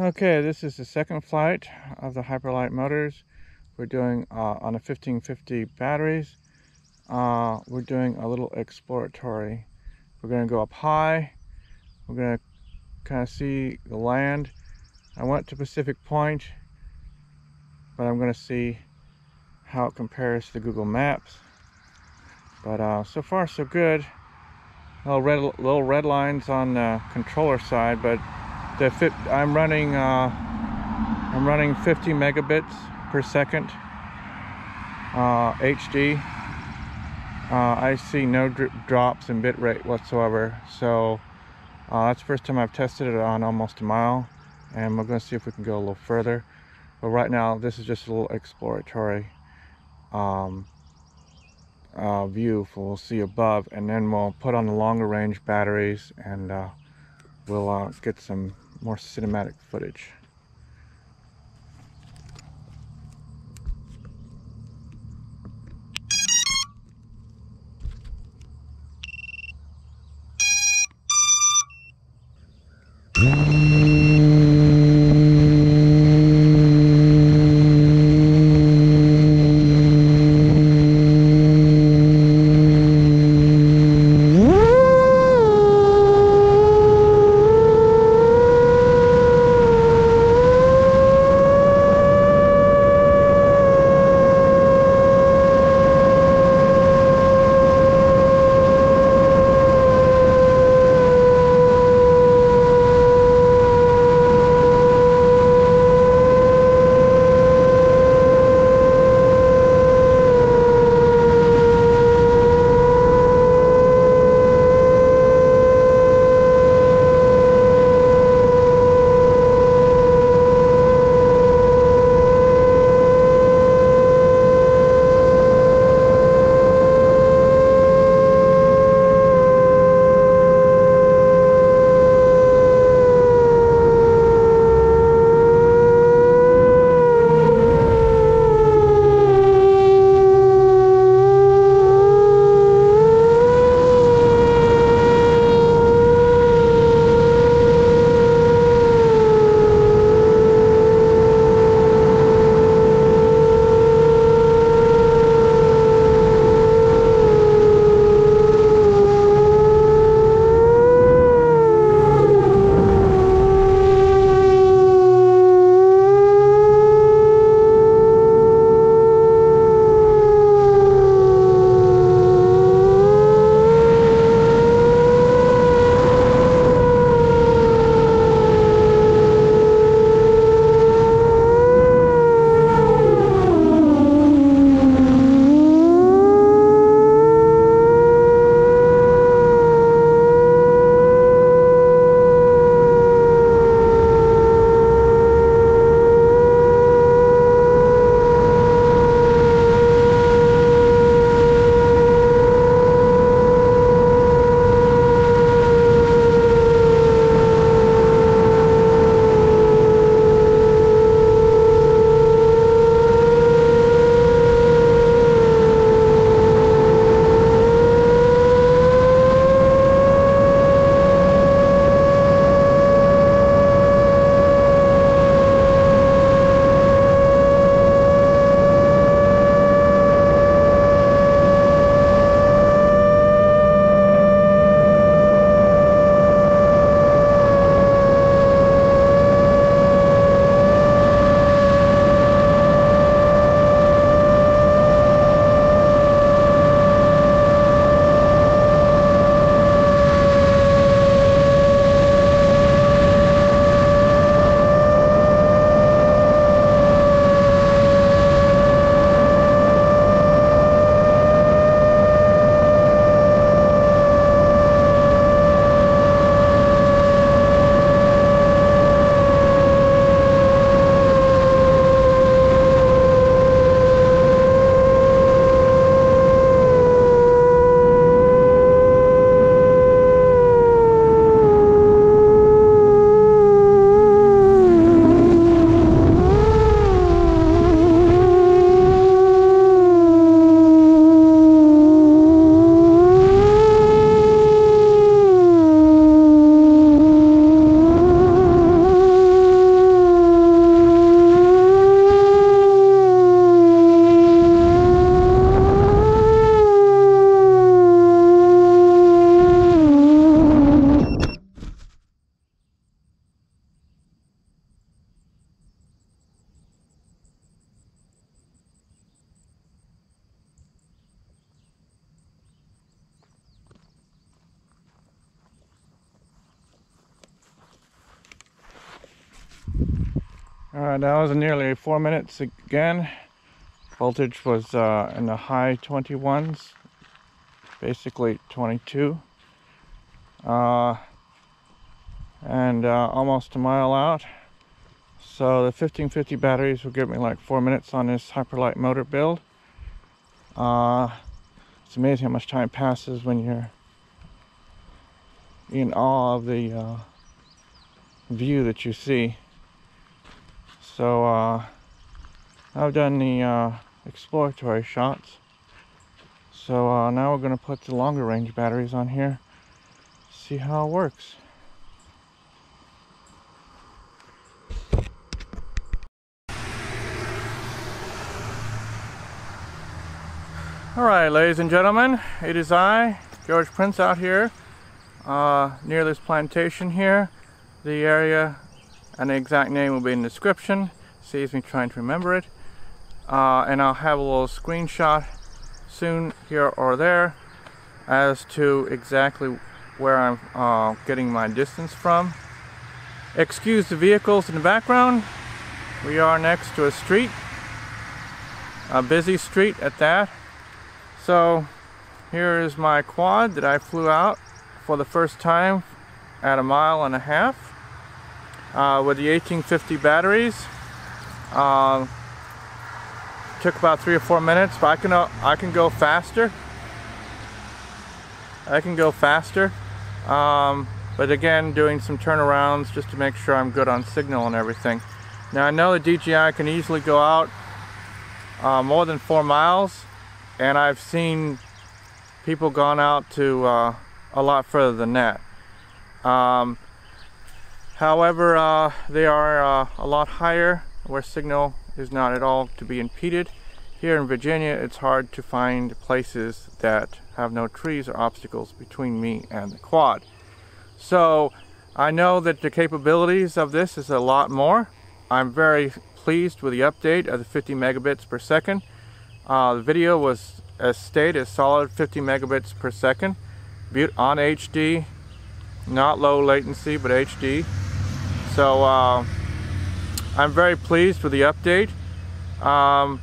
Okay, this is the second flight of the Hyperlite motors. We're doing uh, on a 1550 batteries. Uh, we're doing a little exploratory. We're going to go up high. We're going to kind of see the land. I went to Pacific Point, but I'm going to see how it compares to Google Maps. But uh, so far so good. Little red, little red lines on the controller side, but the fit, I'm running uh, I'm running 50 megabits per second uh, HD. Uh, I see no drops in bitrate whatsoever. So uh, that's the first time I've tested it on almost a mile, and we're going to see if we can go a little further. But right now, this is just a little exploratory um, uh, view for we'll see above, and then we'll put on the longer range batteries and uh, we'll uh, get some more cinematic footage. All right, that was nearly four minutes again. Voltage was uh, in the high 21s, basically 22. Uh, and uh, almost a mile out. So the 1550 batteries will give me like four minutes on this Hyperlite motor build. Uh, it's amazing how much time passes when you're in awe of the uh, view that you see. So uh, I've done the uh, exploratory shots. So uh, now we're going to put the longer range batteries on here, see how it works. All right, ladies and gentlemen, it is I, George Prince, out here uh, near this plantation here. The area and the exact name will be in the description. Saves me trying to remember it. Uh, and I'll have a little screenshot soon here or there as to exactly where I'm uh, getting my distance from. Excuse the vehicles in the background. We are next to a street, a busy street at that. So here is my quad that I flew out for the first time at a mile and a half uh, with the 1850 batteries. Uh, took about three or four minutes, but I can uh, I can go faster. I can go faster, um, but again, doing some turnarounds just to make sure I'm good on signal and everything. Now I know the DJI can easily go out uh, more than four miles and I've seen people gone out to uh, a lot further than that. Um, however, uh, they are uh, a lot higher where signal is not at all to be impeded. Here in Virginia, it's hard to find places that have no trees or obstacles between me and the quad. So I know that the capabilities of this is a lot more. I'm very pleased with the update of the 50 megabits per second. Uh, the video was, as stated, solid 50 megabits per second, on HD, not low latency, but HD. So uh, I'm very pleased with the update. Um,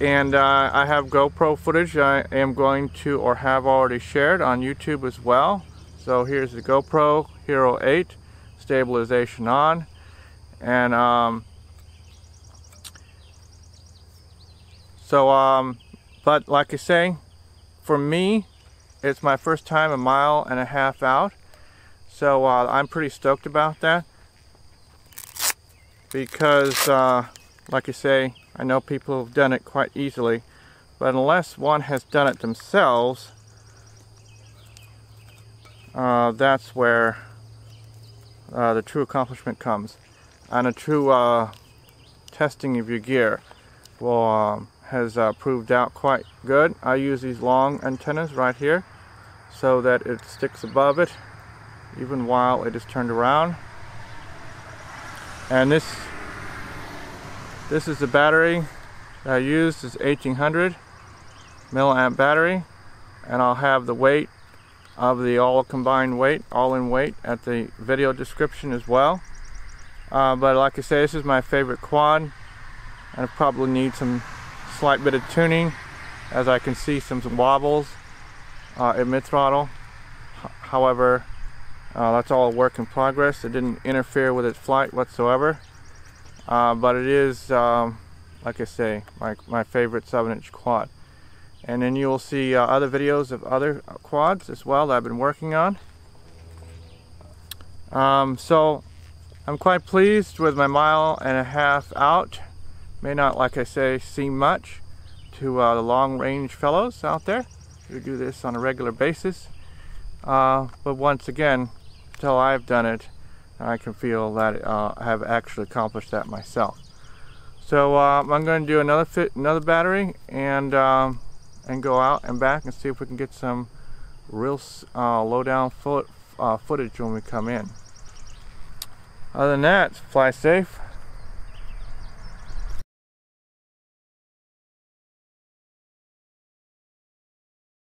and uh, I have GoPro footage I am going to or have already shared on YouTube as well. So here's the GoPro Hero 8 stabilization on and um, So, um, but like I say, for me, it's my first time a mile and a half out. So uh, I'm pretty stoked about that. Because, uh, like I say, I know people have done it quite easily. But unless one has done it themselves, uh, that's where uh, the true accomplishment comes. And a true uh, testing of your gear will um, has uh, proved out quite good. I use these long antennas right here so that it sticks above it even while it is turned around. And this this is the battery I used is 1800 milliamp battery. And I'll have the weight of the all combined weight all in weight at the video description as well. Uh, but like I say this is my favorite quad. And I probably need some slight bit of tuning as I can see some, wobbles uh, in mid-throttle however uh, that's all work in progress. It didn't interfere with its flight whatsoever. Uh, but it is um, like I say my, my favorite 7 inch quad. And then you'll see uh, other videos of other quads as well that I've been working on. Um, so I'm quite pleased with my mile and a half out. May not, like I say, seem much to uh, the long-range fellows out there who do this on a regular basis. Uh, but once again, until I've done it, and I can feel that uh, I have actually accomplished that myself. So uh, I'm going to do another fit, another battery, and um, and go out and back and see if we can get some real uh, low down foot, uh, footage when we come in. Other than that, fly safe.